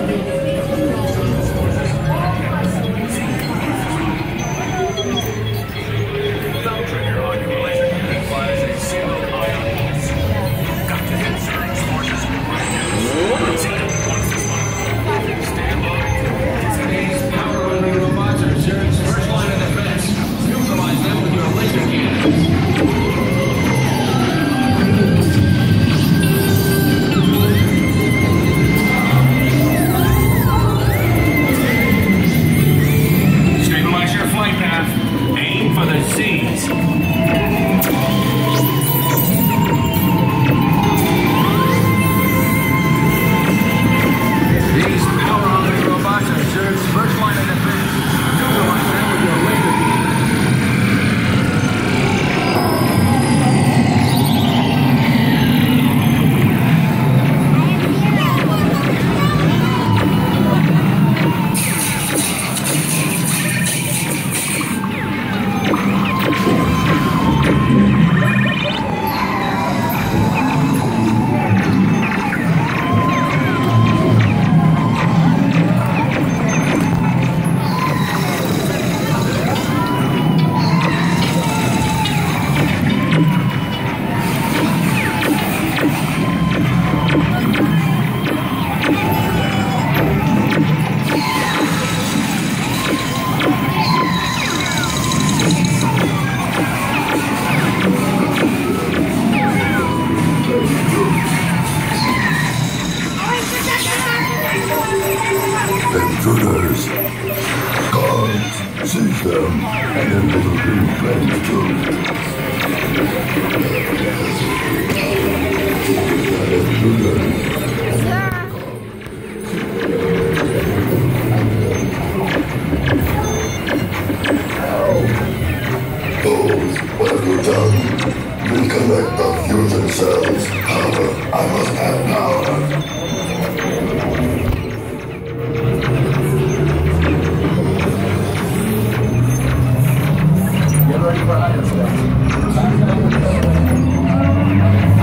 Stabilize Aim Intruders! Guards, seize them, and friends too. Intruders! Reconnect the fusion I must have power. Ready for hyperspace. Concentrated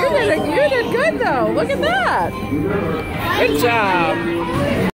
You did, you did good though. Look at that. Good job.